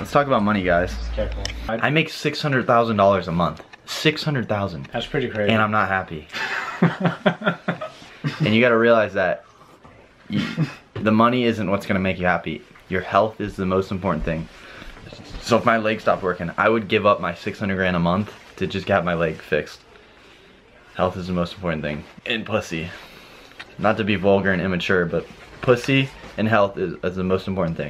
let's talk about money, guys. Careful. I make six hundred thousand dollars a month. Six hundred thousand, That's pretty crazy. and I'm not happy. and you got to realize that you, the money isn't what's gonna make you happy. Your health is the most important thing. So if my leg stopped working, I would give up my 600 grand a month to just get my leg fixed. Health is the most important thing. And pussy. Not to be vulgar and immature, but pussy and health is, is the most important thing.